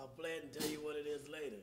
I'll play it and tell you what it is later.